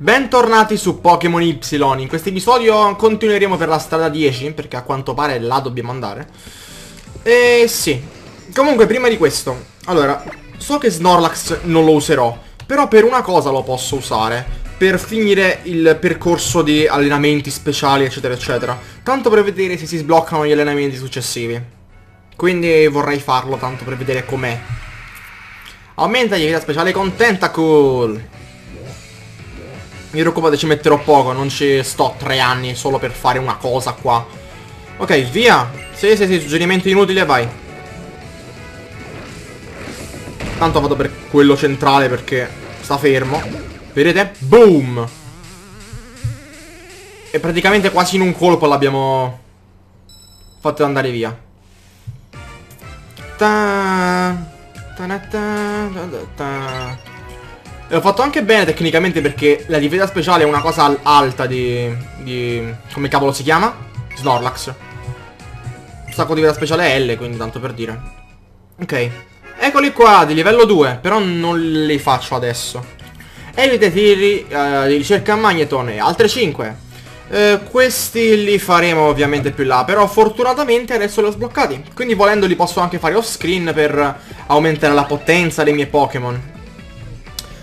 Bentornati su Pokémon Y. In questo episodio continueremo per la strada 10, perché a quanto pare là dobbiamo andare. E sì. Comunque, prima di questo, allora, so che Snorlax non lo userò, però per una cosa lo posso usare. Per finire il percorso di allenamenti speciali, eccetera, eccetera. Tanto per vedere se si sbloccano gli allenamenti successivi. Quindi vorrei farlo, tanto per vedere com'è. Aumenta gli vita speciale con Tentacool. Mi preoccupate ci metterò poco, non ci sto tre anni solo per fare una cosa qua. Ok, via. Sì, sì, sì, suggerimento inutile, vai. Tanto vado per quello centrale perché sta fermo. Vedete? Boom! E praticamente quasi in un colpo l'abbiamo fatto andare via. Ta ta ta ta ta e ho fatto anche bene tecnicamente perché la difesa speciale è una cosa al alta di, di... come cavolo si chiama? Snorlax. Un sacco di difesa speciale è L, quindi tanto per dire. Ok. Eccoli qua, di livello 2, però non li faccio adesso. Evita tiri uh, di ricerca Magneton e altre 5. Uh, eh, questi li faremo ovviamente più là, però fortunatamente adesso li ho sbloccati. Quindi volendo li posso anche fare off screen per aumentare la potenza dei miei Pokémon.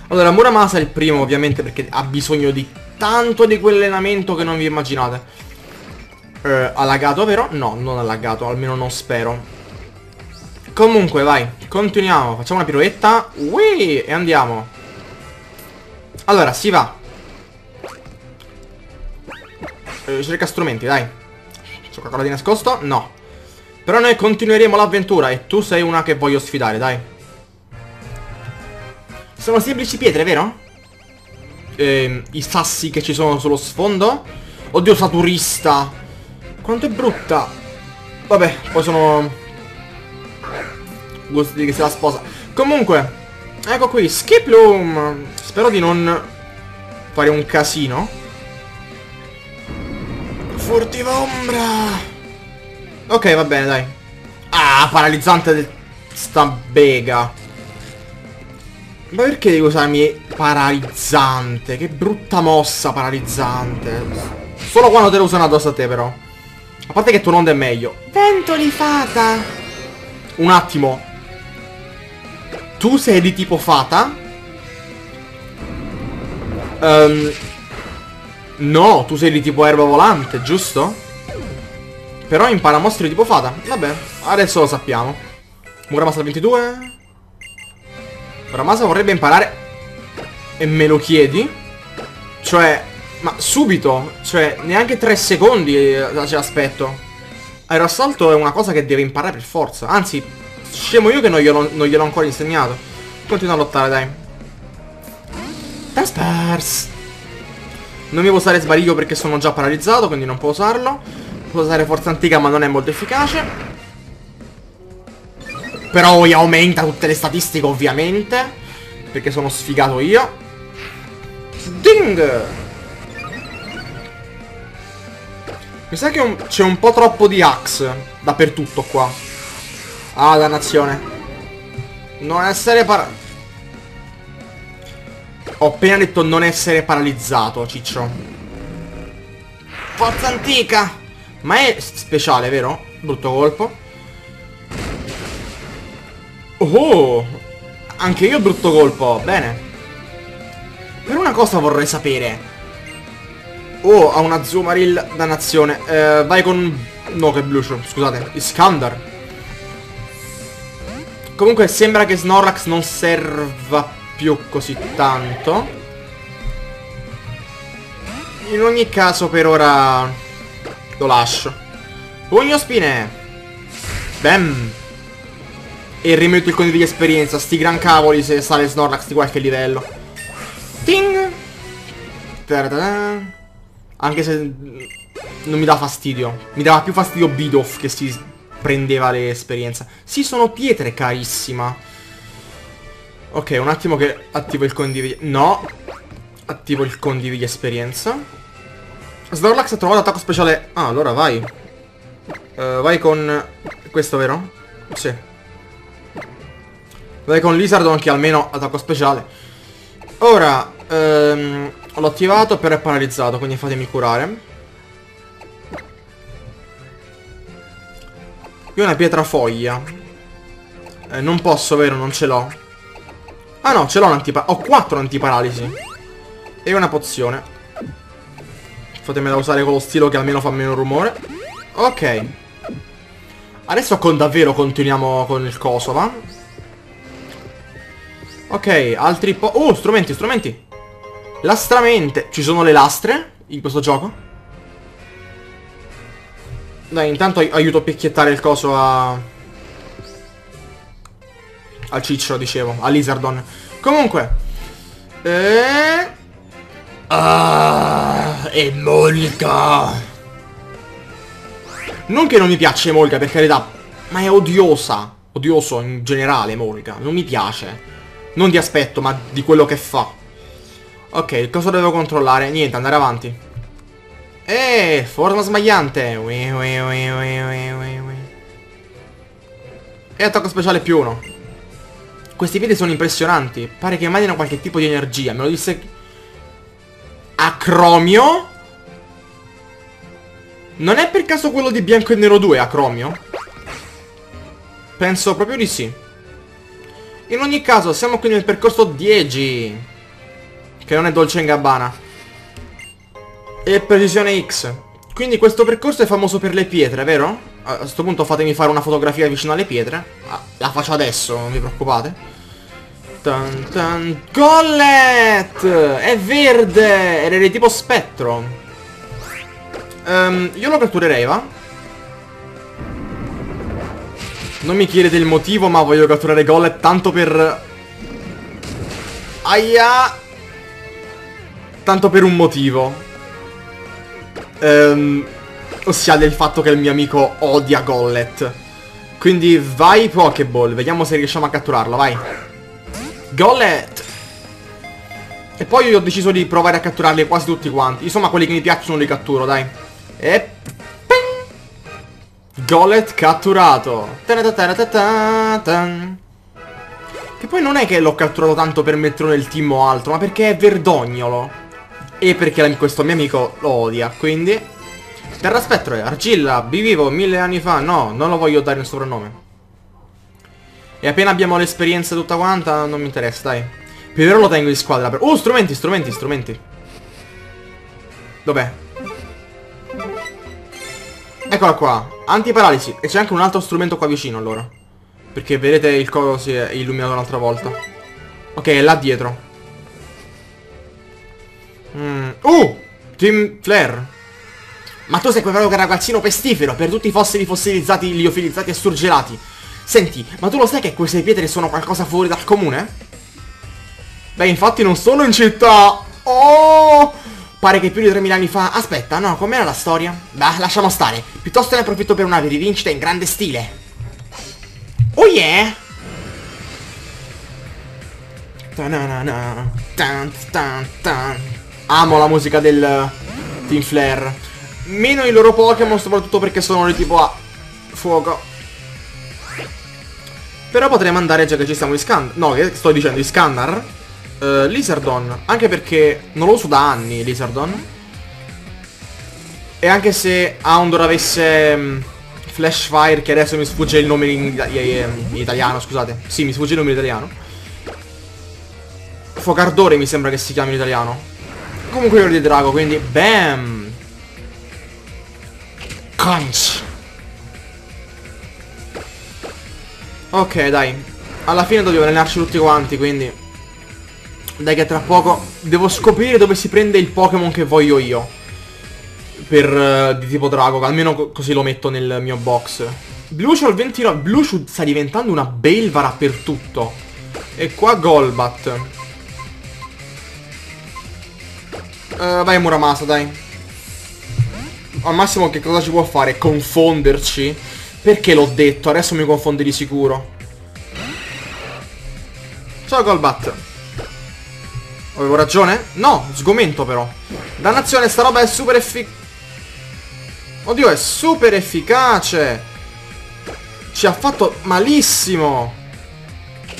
Allora, Muramasa è il primo ovviamente perché ha bisogno di tanto di quell'allenamento che non vi immaginate. Eh, ha vero? No, non ha laggato, almeno non spero. Comunque, vai, continuiamo. Facciamo una piroetta. Ui, e andiamo. Allora, si va. Eh, cerca strumenti, dai. C'è qualcosa di nascosto? No. Però noi continueremo l'avventura e tu sei una che voglio sfidare, dai. Sono semplici pietre, vero? Eh, I sassi che ci sono sullo sfondo? Oddio, sta turista Quanto è brutta. Vabbè, poi sono Gusti che se la sposa. Comunque Ecco qui, Skiploom Spero di non Fare un casino. Furtiva ombra Ok, va bene, dai. Ah, paralizzante Sta bega ma perché devo usarmi paralizzante? Che brutta mossa paralizzante. Solo quando te lo usano addosso a te però. A parte che tuo nome è meglio. Ventoli fata. Un attimo. Tu sei di tipo fata? Um, no, tu sei di tipo erba volante, giusto? Però impara mostri di tipo fata. Vabbè, adesso lo sappiamo. Muramasa 22. Ramasa vorrebbe imparare E me lo chiedi? Cioè Ma subito? Cioè neanche tre secondi ce l'aspetto Aeroassalto è una cosa che deve imparare per forza. Anzi Scemo io che non gliel'ho, non gliel'ho ancora insegnato. Continua a lottare dai. Taspers! Non mi può usare sbariglio perché sono già paralizzato Quindi non può usarlo. Può usare forza antica ma non è molto efficace però aumenta tutte le statistiche ovviamente Perché sono sfigato io. Ding Mi sa che c'è un po' troppo di Axe Dappertutto qua. Ah dannazione. Non essere para... Ho appena detto non essere paralizzato Ciccio. Forza antica! Ma è speciale vero? Brutto colpo Oh, anche io brutto colpo, bene. Per una cosa vorrei sapere. Oh, ha una Zumaril dannazione. Eh, vai con... No, che Blucio, scusate. Iskandar. Comunque sembra che Snorlax non serva più così tanto. In ogni caso per ora lo lascio. Pugno spine. Bam. E rimetto il conto di esperienza. Sti gran cavoli se sale Snorlax di qualche livello. Ting! Anche se non mi dà fastidio. Mi dava più fastidio Bidoff che si prendeva l'esperienza. Sì, sono pietre, carissima. Ok, un attimo che attivo il condividi... No. Attivo il condividi esperienza. Snorlax ha trovato attacco speciale... Ah, allora vai. Uh, vai con... Questo, vero? Sì. Vai con Lizard anche almeno attacco speciale. Ora, ehm, L'ho attivato, però è paralizzato, quindi fatemi curare. Io ho una pietra foglia. Eh, non posso, vero? Non ce l'ho. Ah no, ce l'ho un'antiparalisi. Ho quattro antiparalisi. E una pozione. Fatemela usare con lo stilo che almeno fa meno rumore. Ok. Adesso con davvero continuiamo con il coso, va? Ok, altri po... Oh, strumenti, strumenti. Lastramente. Ci sono le lastre in questo gioco? Dai, intanto aiuto a picchiettare il coso a... Al ciccio, dicevo. A Lizardon. Comunque. E... Ah, e Molga. Non che non mi piace Molga, per carità. Ma è odiosa. Odioso in generale, Molga. Non mi piace. Non di aspetto, ma di quello che fa. Ok, cosa devo controllare? Niente, andare avanti. Eh, forma smagliante. Ui, ui, ui. E attacco speciale più uno. Questi piedi sono impressionanti. Pare che emanino qualche tipo di energia. Me lo disse... Acromio? Non è per caso quello di bianco e nero 2, Acromio? Penso proprio di sì. In ogni caso, siamo qui nel percorso 10. Che non è Dolce Gabbana. E precisione X. Quindi questo percorso è famoso per le pietre, vero? A questo punto fatemi fare una fotografia vicino alle pietre. Ah, la faccio adesso, non vi preoccupate. Tan tan. Gollet! È verde! Era tipo spettro. Um, io lo catturerei, va? Non mi chiedete il motivo, ma voglio catturare Gollet tanto per... Aia! Tanto per un motivo. Um, ossia del fatto che il mio amico odia Gollet. Quindi vai Pokéball, vediamo se riusciamo a catturarlo, vai. Gollet! E poi io ho deciso di provare a catturarli quasi tutti quanti. Insomma, quelli che mi piacciono li catturo, dai. E... Gollet catturato. Che poi non è che l'ho catturato tanto per metterlo nel team o altro, ma perché è verdognolo. E perché questo mio amico lo odia, quindi... Terra Spettro, Argilla, vivivo mille anni fa. No, non lo voglio dare il soprannome. E appena abbiamo l'esperienza tutta quanta, non mi interessa, dai. Più vero lo tengo in squadra per... Oh, strumenti, strumenti, strumenti. Dov'è? Eccola qua. Antiparalisi. E c'è anche un altro strumento qua vicino, allora. Perché vedete il coso si è illuminato un'altra volta. Ok, è là dietro. Mm. Uh! Team Flare. Ma tu sei quel ragazzino pestifero per tutti i fossili fossilizzati, liofilizzati e surgelati. Senti, ma tu lo sai che queste pietre sono qualcosa fuori dal comune? Beh, infatti non sono in città. Oh! Pare che più di 3000 anni fa... Aspetta, no, com'era la storia? Beh, lasciamo stare. Piuttosto ne approfitto per una rivincita in grande stile. Oh yeah! Tan, tan, tan. Amo la musica del Team Flare. Meno i loro Pokémon, soprattutto perché sono di tipo a fuoco. Però potrei andare già che ci siamo di Scan... No, che sto dicendo, di Scanner. Uh, Lizardon. Anche perché non lo uso da anni, Lizardon. E anche se Houndour avesse... Um, Flashfire, che adesso mi sfugge il nome in, in, in, italiano, scusate. Sì, mi sfugge il nome in italiano. Focardore mi sembra che si chiami in italiano comunque io di drago, quindi BAM! Conch! Ok, dai. Alla fine dobbiamo allenarci tutti quanti, quindi... Dai che tra poco devo scoprire dove si prende il Pokémon che voglio io. Per... Uh, di tipo drago, almeno co così lo metto nel mio box. Blucio al 29. Blucio sta diventando una belvara per tutto. E qua Golbat. Uh, vai Muramasa, dai. Al massimo che cosa ci può fare? Confonderci? Perché l'ho detto? Adesso mi confonde di sicuro. Ciao Golbat. Avevo ragione? No, sgomento però. Dannazione, sta roba è super efficace. Oddio, è super efficace. Ci ha fatto malissimo.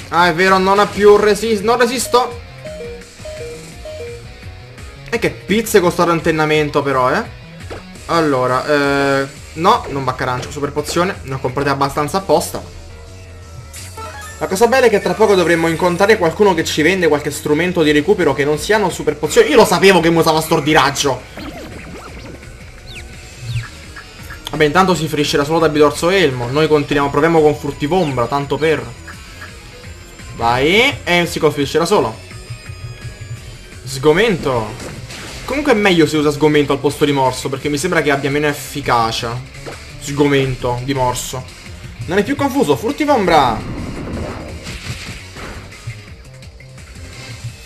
Ah, è vero, non ha più resist... Non resisto. E che pizze con sto rantennamento però, eh. Allora, eh... No, non baccarancio, super pozione. Ne ho comprate abbastanza apposta. La cosa bella è che tra poco dovremmo incontrare qualcuno che ci vende qualche strumento di recupero che non siano super pozioni. Io lo sapevo che mi usava stordiraggio. Vabbè, intanto si ferisce da solo da Bidorso Elmo. Noi continuiamo, proviamo con Furtivombra, tanto per. Vai, e si colpisce da solo. Sgomento. Comunque è meglio se usa sgomento al posto di morso, perché mi sembra che abbia meno efficacia. Sgomento di morso. Non è più confuso, Furtivombra!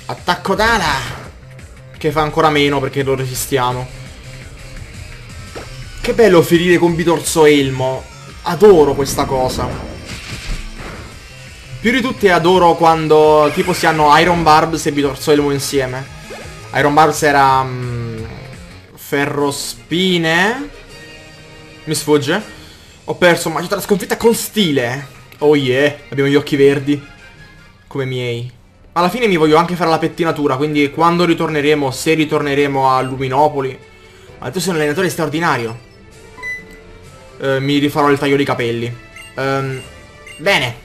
Attacco d'ala! Che fa ancora meno perché lo resistiamo. Che bello ferire con Bidorso Elmo. Adoro questa cosa. Più di tutte adoro quando tipo si hanno Iron Barbs e Bidorso Elmo insieme. Iron Barbs era... Um, ferrospine. Mi sfugge. Ho perso, ma c'è la sconfitta con stile. Oh yeah, abbiamo gli occhi verdi. Come miei. Alla fine mi voglio anche fare la pettinatura, quindi quando ritorneremo, se ritorneremo a Luminopoli... Ma tu sei un allenatore straordinario. Uh, mi rifarò il taglio dei capelli. Um, bene.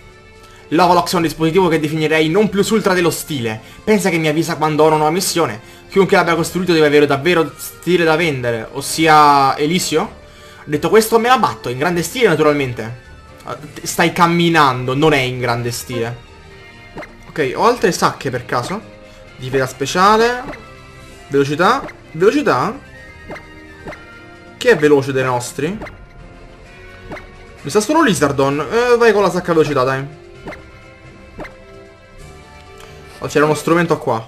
L'Ovalox è un dispositivo che definirei non plus ultra dello stile. Pensa che mi avvisa quando ho una nuova missione. Chiunque l'abbia costruito deve avere davvero stile da vendere, ossia Elisio. Detto questo me la batto, in grande stile naturalmente. Stai camminando, non è in grande stile. Ok, ho altre sacche per caso. Difesa speciale. Velocità. Velocità? Chi è veloce dei nostri? Mi sa solo Lizardon. Eh, vai con la sacca velocità, dai. Oh, c'era uno strumento qua.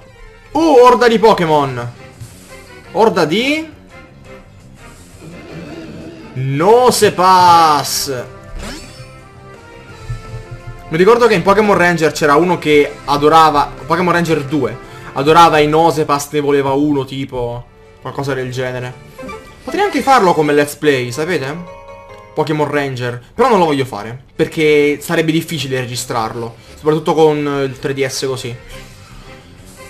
Uh, orda di Pokémon. Orda di... No se pass. Mi ricordo che in Pokémon Ranger c'era uno che adorava... Pokémon Ranger 2. Adorava i Nosepass, ne voleva uno, tipo... Qualcosa del genere. Potrei anche farlo come let's play, sapete? Pokémon Ranger. Però non lo voglio fare. Perché sarebbe difficile registrarlo. Soprattutto con il 3DS così.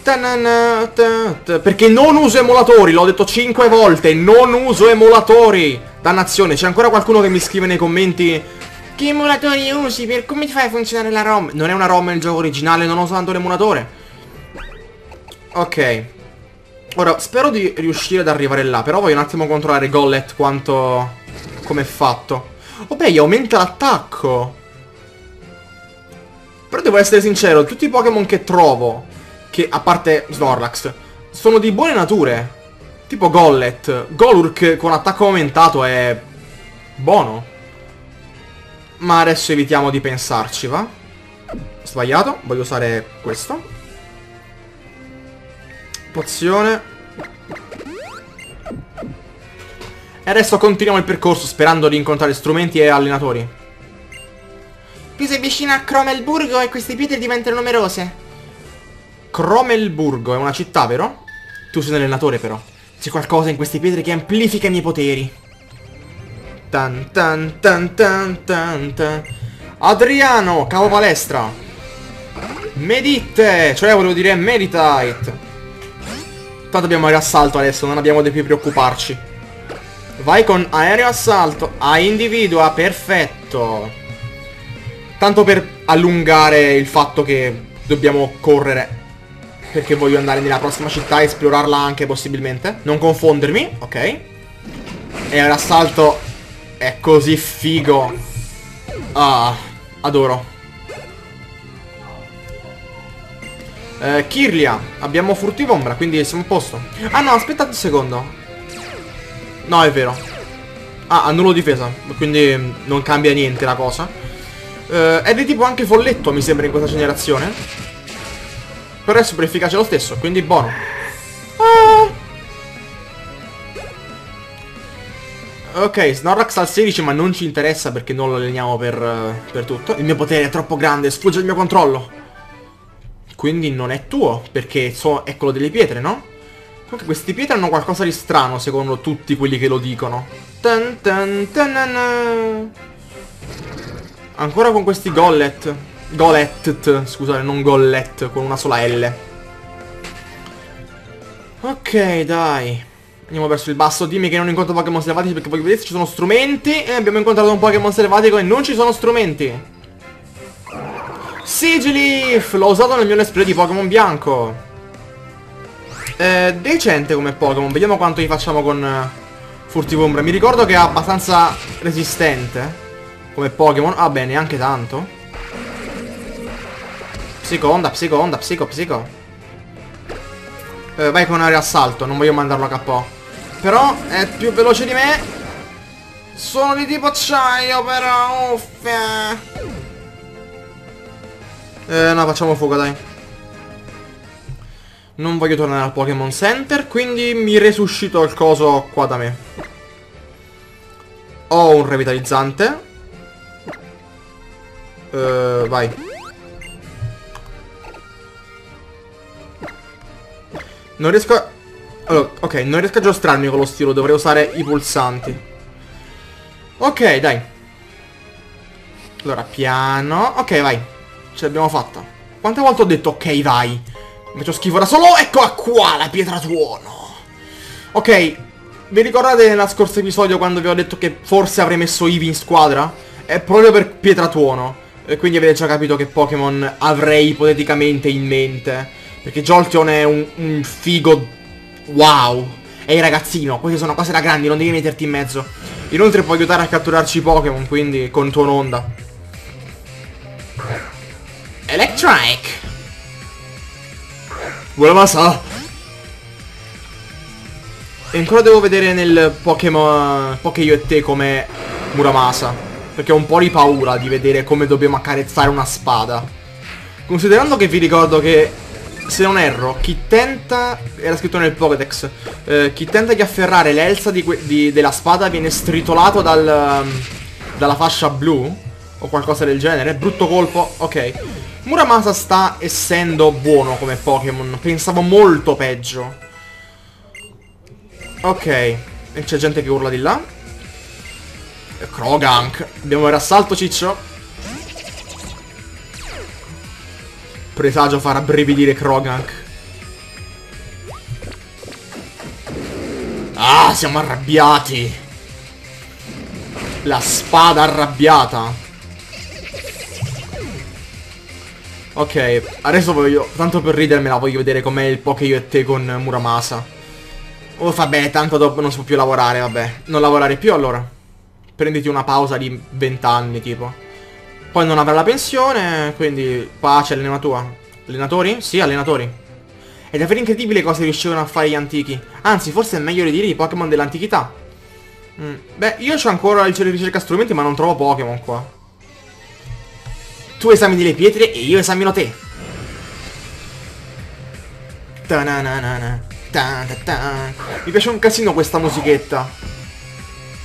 Perché non uso emulatori, l'ho detto 5 volte, non uso emulatori. Dannazione, c'è ancora qualcuno che mi scrive nei commenti Che emulatori usi? Per come ti fai a funzionare la ROM? Non è una ROM il gioco originale, non ho usato l'emulatore. Ok. Ora, spero di riuscire ad arrivare là, però voglio un attimo controllare Gollet quanto... come è fatto. Oh beh, aumenta l'attacco. Però devo essere sincero, tutti i Pokémon che trovo che, a parte Snorlax, sono di buone nature. Tipo Gollet. Golurk con attacco aumentato è... buono. Ma adesso evitiamo di pensarci, va? Sbagliato, voglio usare questo. Pozione. E adesso continuiamo il percorso sperando di incontrare strumenti e allenatori. Più sei vicino a Cromelburgo e queste pietre diventano numerose. Cromelburgo è una città, vero? Tu sei un allenatore, però. C'è qualcosa in queste pietre che amplifica i miei poteri. Tan tan tan tan tan tan. Adriano, cavo palestra. Medite, cioè volevo dire Meditite. Tanto abbiamo aereo assalto adesso, non abbiamo di più preoccuparci. Vai con aereo assalto. A individua, perfetto. Tanto per allungare il fatto che dobbiamo correre perché voglio andare nella prossima città e esplorarla anche possibilmente. Non confondermi, ok. E l'assalto è così figo. Ah, adoro. Eh, Kirlia, abbiamo furtivombra, quindi siamo a posto. Ah no, aspettate un secondo. No, è vero. Ah, annullo difesa, quindi non cambia niente la cosa. Eh, è di tipo anche folletto, mi sembra, in questa generazione. Però è super efficace lo stesso, quindi buono. Ok, Snorlax al 16 ma non ci interessa perché non lo alleniamo per, uh, per tutto. Il mio potere è troppo grande, sfugge il mio controllo. Quindi non è tuo, perché so, è quello delle pietre, no? Comunque queste pietre hanno qualcosa di strano secondo tutti quelli che lo dicono. Tan tan tan Ancora con questi gollet. Golet, scusate, non Gollet, con una sola L. Ok, dai. Andiamo verso il basso. Dimmi che non incontro Pokémon selvatici perché voglio vedere se ci sono strumenti. E abbiamo incontrato un Pokémon selvatico e non ci sono strumenti. Sigilif! L'ho usato nel mio let's di Pokémon bianco. Eh, decente come Pokémon. Vediamo quanto gli facciamo con uh, Furtivo Umbra. Mi ricordo che è abbastanza resistente. Come Pokémon. Ah beh, neanche tanto. Psiconda, psiconda, psico, psico. Eh, vai con aria assalto, non voglio mandarlo a KO. Però è più veloce di me. Sono di tipo acciaio, però. Uffa. Eh, no, facciamo fuga, dai. Non voglio tornare al Pokémon Center, quindi mi resuscito il coso qua da me. Ho un revitalizzante. Eh, vai. Non riesco a... Allora, ok, non riesco a giostrarmi con lo stilo, dovrei usare i pulsanti. Ok, dai. Allora, piano. Ok, vai. Ce l'abbiamo fatta. Quante volte ho detto ok, vai? Mi faccio schifo da solo. Eccola qua, la pietra tuono. Ok, vi ricordate nella scorso episodio quando vi ho detto che forse avrei messo Eevee in squadra? È proprio per pietra tuono. E quindi avete già capito che Pokémon avrei ipoteticamente in mente. Perché Jolteon è un, un figo wow. Ehi ragazzino, queste sono cose da grandi, non devi metterti in mezzo. Inoltre può aiutare a catturarci i Pokémon, quindi con tuo onda. Electrike! Buona massa! E ancora devo vedere nel Pokémon Poké io e te come Muramasa. Perché ho un po' di paura di vedere come dobbiamo accarezzare una spada. Considerando che vi ricordo che se non erro, chi tenta, era scritto nel Pokédex, eh, chi tenta di afferrare l'elsa della spada viene stritolato dal, um, dalla fascia blu, o qualcosa del genere, brutto colpo, ok. Muramasa sta essendo buono come Pokémon, pensavo molto peggio. Ok, e c'è gente che urla di là. Krogank, abbiamo il rassalto ciccio. Presagio farà brividire Krogank. Ah, siamo arrabbiati. La spada arrabbiata. Ok, adesso voglio, tanto per ridermela, voglio vedere com'è il poke io e te con Muramasa. Oh, vabbè, tanto dopo non si può più lavorare, vabbè. Non lavorare più allora. Prenditi una pausa di 20 anni, tipo. Poi non avrà la pensione, quindi pace allena tua. Allenatori? Sì, allenatori. È davvero incredibile cosa riuscivano a fare gli antichi. Anzi, forse è meglio di dire i Pokémon dell'antichità. Mm. Beh, io ho ancora il ricerca strumenti, ma non trovo Pokémon qua. Tu esamini le pietre e io esamino te. Ta -na -na -na ta -ta -ta. Mi piace un casino questa musichetta.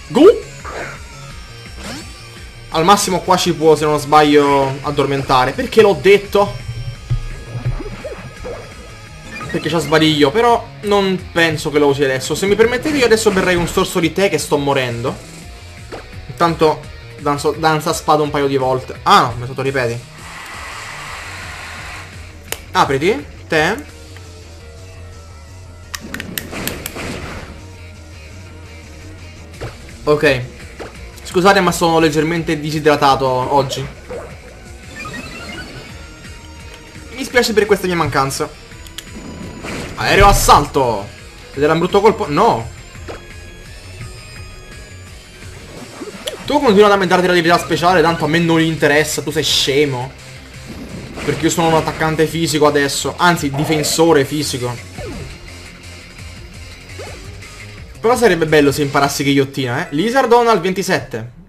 Gu? Al massimo qua ci può, se non sbaglio, addormentare. Perché l'ho detto? Perché c'ha sbadiglio, però non penso che lo usi adesso. Se mi permettete io adesso berrei un sorso di tè che sto morendo. Intanto danzo, danza spada un paio di volte. Ah no, mi sotto ripeti. Apriti, tè. Ok, Scusate ma sono leggermente disidratato oggi. Mi spiace per questa mia mancanza. Aereo assalto! Ed era un brutto colpo? No! Tu continua ad aumentarti la abilità speciale, tanto a me non interessa, tu sei scemo. Perché io sono un attaccante fisico adesso, anzi difensore fisico. Però sarebbe bello se imparassi ghigliottina, eh. Lizardon al 27.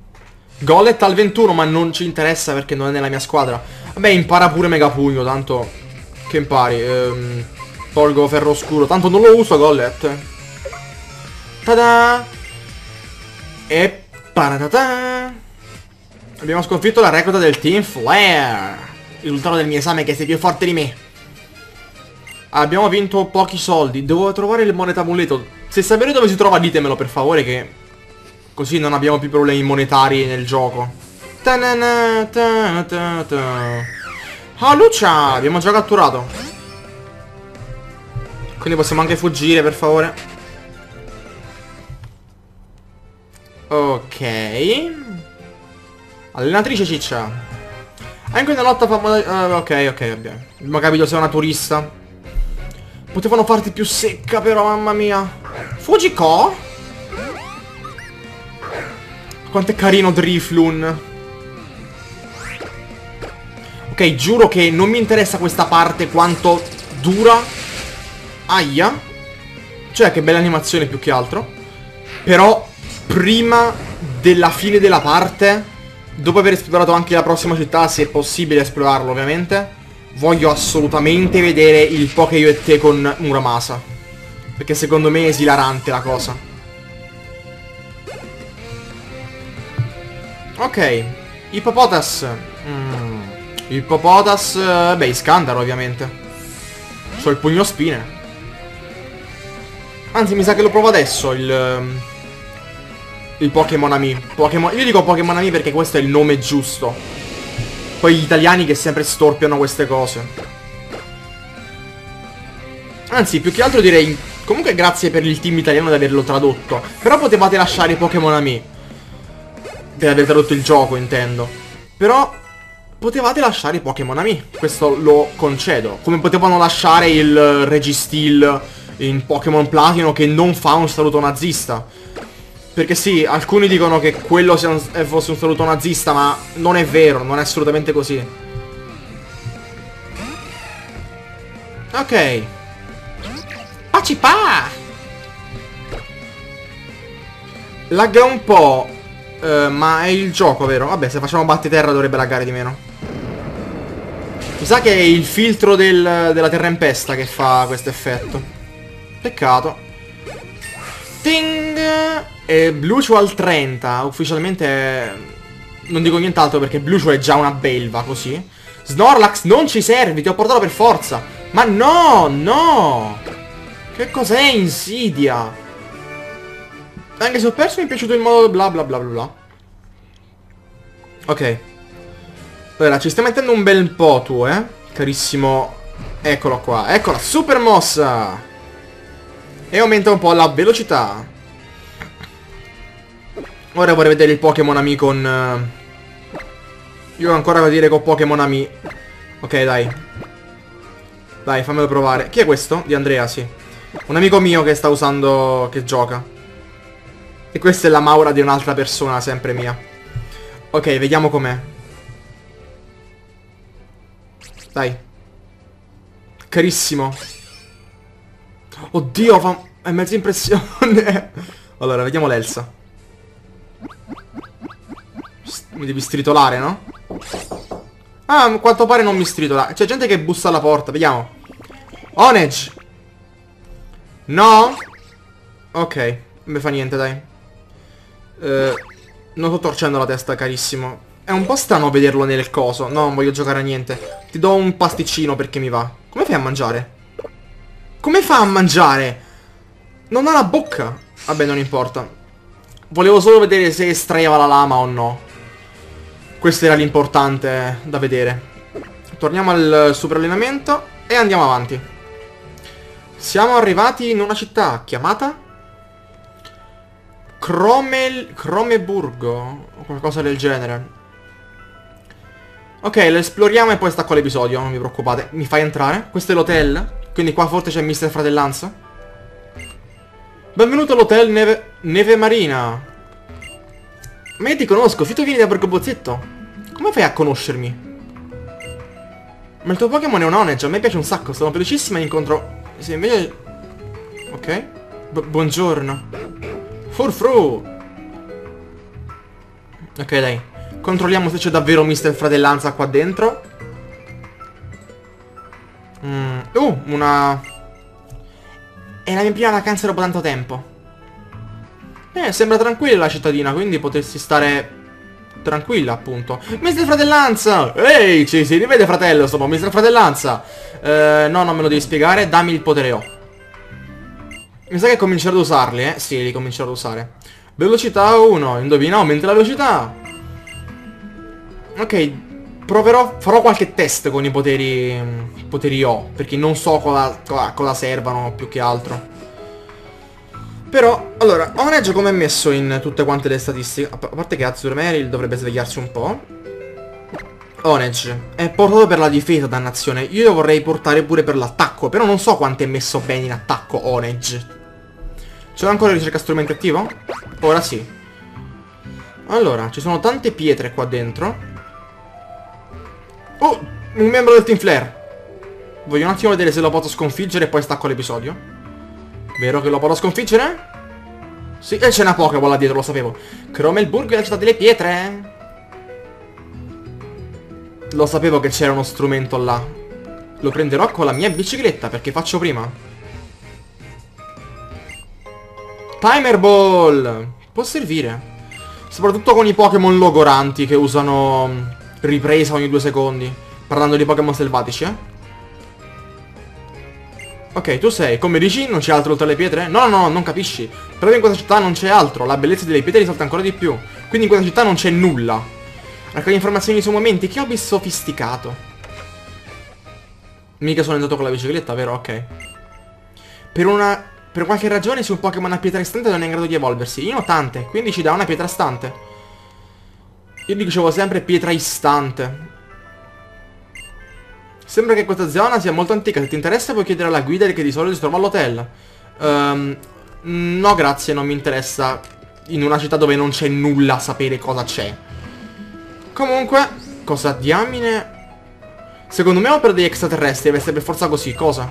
Gollet al 21, ma non ci interessa perché non è nella mia squadra. Vabbè, impara pure Megapugno, tanto... Che impari? Ehm, tolgo ferro oscuro. Tanto non lo uso Gollet. Tada! E... Paratata! Abbiamo sconfitto la recluta del Team Flare. Il risultato del mio esame che sei più forte di me. Abbiamo vinto pochi soldi. Devo trovare il moneta amuleto. Se sapete dove si trova ditemelo per favore che così non abbiamo più problemi monetari nel gioco. Ta Ah Lucia, abbiamo già catturato. Quindi possiamo anche fuggire, per favore. Ok. Allenatrice ciccia. Anche una lotta famosa... Uh, ok, ok, vabbè. Abbiamo capito sei una turista. Potevano farti più secca però, mamma mia. Fujiko? Quanto è carino Driflun. Ok, giuro che non mi interessa questa parte quanto dura. Aia. Cioè, che bella animazione più che altro. Però, prima della fine della parte, dopo aver esplorato anche la prossima città, se è possibile esplorarlo ovviamente, voglio assolutamente vedere il Poké io e te con Muramasa. Perché secondo me è esilarante la cosa. Ok, Hippopotas. Mm. Hippopotas, eh, beh, Iskandar ovviamente. C'ho il pugno spine. Anzi, mi sa che lo provo adesso il... ehm, Il Pokémon Ami. Pokémon... Io dico Pokémon Ami perché questo è il nome giusto. Poi gli italiani che sempre storpiano queste cose. Anzi, più che altro direi... Comunque grazie per il team italiano di averlo tradotto. Però potevate lasciare Pokémon Ami. Per aver tradotto il gioco, intendo. Però potevate lasciare i Pokémon Ami. Questo lo concedo. Come potevano lasciare il Registeel in Pokémon Platino che non fa un saluto nazista. Perché sì, alcuni dicono che quello sia un- eh, fosse un saluto nazista, ma non è vero, non è assolutamente così. Ok. Pacipa! Lagga un po', eh, ma è il gioco, vero? Vabbè, se facciamo battiterra dovrebbe laggare di meno. Mi sa che è il filtro del- della terrempesta che fa questo effetto. Peccato. Ting! E Blucio al 30, ufficialmente... è- Non dico nient'altro perché Blucio è già una belva, così. Snorlax, non ci servi, ti ho portato per forza. Ma no, no! Che cos'è insidia? Anche se ho perso mi è piaciuto il modo bla bla bla bla bla. Ok. Allora, ci stai mettendo un bel po' tu, eh? Carissimo. Eccolo qua. Eccola, super mossa. E aumenta un po' la velocità. Ora vorrei vedere il Pokémon Ami con... eh, Io ancora da dire con Pokémon Ami. Ok, dai. Dai, fammelo provare. Chi è questo? Di Andrea, sì. Un amico mio che sta usando... che gioca. E questa è la Maura di un'altra persona, sempre mia. Ok, vediamo com'è. Dai. Carissimo. Oddio, fa... è mezza impressione. allora, vediamo l'Elsa. Mi devi stritolare, no? Ah, a quanto pare non mi stritola. C'è gente che bussa alla porta, vediamo. Onage! No? Ok, non mi fa niente, dai. Eh, non sto torcendo la testa, carissimo. È un po' strano vederlo nel coso. No, non voglio giocare a niente. Ti do un pasticcino perché mi va. Come fai a mangiare? Come fa a mangiare? Non ha la bocca. Vabbè, non importa. Volevo solo vedere se estraeva la lama o no. Questo era l'importante da vedere. Torniamo al super allenamento e andiamo avanti. Siamo arrivati in una città chiamata Cromel... Cromeburgo o qualcosa del genere. Ok, lo esploriamo e poi stacco l'episodio, non vi preoccupate. Mi fai entrare? Questo è l'hotel? Quindi qua forse c'è Mister Fratellanza? Benvenuto all'hotel Neve... Neve Marina. Ma io ti conosco, Fito vieni da Borgo Bozzetto. Come fai a conoscermi? Ma il tuo Pokémon è un Onage, a me piace un sacco, sono velocissima e incontro... Se invece... Ok. Bu- buongiorno. Furfru! Ok, dai. Controlliamo se c'è davvero Mister Fratellanza qua dentro. Una... È la mia prima vacanza dopo tanto tempo. Eh, sembra tranquilla la cittadina, quindi potresti stare tranquilla, appunto. Mister Fratellanza! Ehi, ci si rivede, fratello, sono Mister Fratellanza. Eh, no, non me lo devi spiegare, dammi il potere O. Mi sa che comincerò ad usarli, eh? Sì, li comincerò ad usare. Velocità 1, indovina, aumenta la velocità. Ok, proverò, farò qualche test con i poteri, poteri O, perché non so cosa, cosa, cosa servano più che altro. Però, allora, Onedge come è messo in tutte quante le statistiche? A parte che Azur Meril dovrebbe svegliarsi un po'. Onedge è portato per la difesa, dannazione. Io lo vorrei portare pure per l'attacco, però non so quanto è messo bene in attacco Onedge. C'è ancora ricerca strumento attivo? Ora sì. Allora, ci sono tante pietre qua dentro. Oh, un membro del Team Flare. Voglio un attimo vedere se lo posso sconfiggere e poi stacco l'episodio. Vero che lo posso sconfiggere? Sì, e c'è una Pokéball là dietro, lo sapevo. Cromelburg è la città delle pietre. Lo sapevo che c'era uno strumento là. Lo prenderò con la mia bicicletta perché faccio prima. Timer Ball! Può servire. Soprattutto con i Pokémon logoranti che usano ripresa ogni due secondi. Parlando di Pokémon selvatici, eh? Ok, tu sei, come dici, non c'è altro oltre le pietre? No, no, no, non capisci. Proprio in questa città non c'è altro, la bellezza delle pietre risalta ancora di più. Quindi in questa città non c'è nulla. Raccoglie informazioni su momenti, che hobby sofisticato. Mica sono andato con la bicicletta, vero? Ok. Per una per qualche ragione se un Pokémon a pietra istante non è in grado di evolversi. Io ho tante, quindi ci dà una pietra stante. Io dicevo sempre pietra istante. Sembra che questa zona sia molto antica. Se ti interessa puoi chiedere alla guida che di solito si trova all'hotel. Um, no, grazie, non mi interessa. In una città dove non c'è nulla sapere cosa c'è. Comunque, cosa diamine... Secondo me opera degli extraterrestri deve essere per forza così, cosa?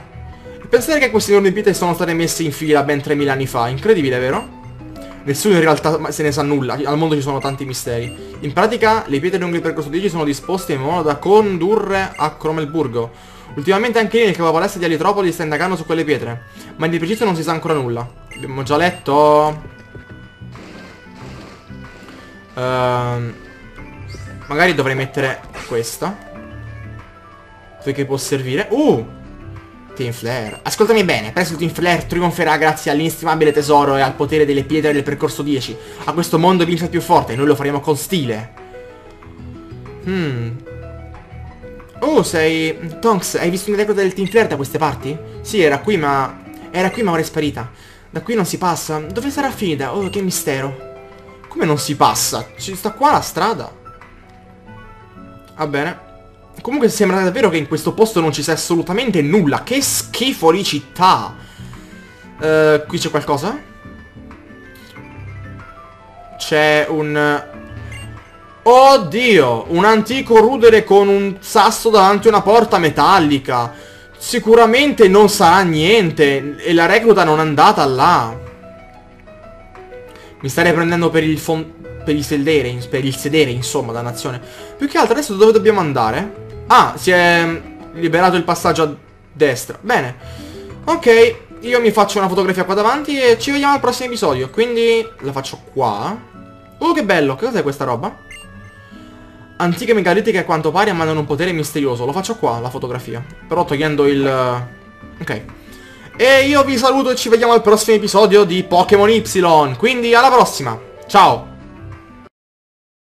Pensare che queste enormi pietre sono state messe in fila ben 3000 anni fa, incredibile, vero? Nessuno in realtà se ne sa nulla, al mondo ci sono tanti misteri. In pratica, le pietre il percorso 10 sono disposte in modo da condurre a Cromelburgo. Ultimamente anche lì nel capo palestra di Alitropoli sta indagando su quelle pietre, ma di preciso non si sa ancora nulla. Abbiamo già letto... Uh, magari dovrei mettere questa. Perché può servire. Uh! Team Flare. Ascoltami bene, che Team Flare trionferà grazie all'inestimabile tesoro e al potere delle pietre del percorso 10. A questo mondo vince il più forte e noi lo faremo con stile. Hmm. Oh, sei... Tonks, hai visto un recluta del Team Flare da queste parti? Sì, era qui ma... Era qui ma ora è sparita. Da qui non si passa. Dove sarà finita? Oh, che mistero. Come non si passa? Ci sta qua la strada. Va bene. Comunque sembra davvero che in questo posto non ci sia assolutamente nulla. Che schifo di città. Uh, qui c'è qualcosa? C'è un... Oddio! Un antico rudere con un sasso davanti a una porta metallica. Sicuramente non sarà niente. E la recluta non è andata là. Mi starei prendendo per il fon... Per il sedere, per il sedere, insomma, dannazione. Più che altro adesso dove dobbiamo andare? Ah, si è liberato il passaggio a destra. Bene. Ok, io mi faccio una fotografia qua davanti e ci vediamo al prossimo episodio. Quindi la faccio qua. Oh, che bello. Che cos'è questa roba? Antiche megalitiche a quanto pare mandano un potere misterioso. Lo faccio qua, la fotografia. Però togliendo il... Ok. E io vi saluto e ci vediamo al prossimo episodio di Pokémon Y. Quindi alla prossima. Ciao.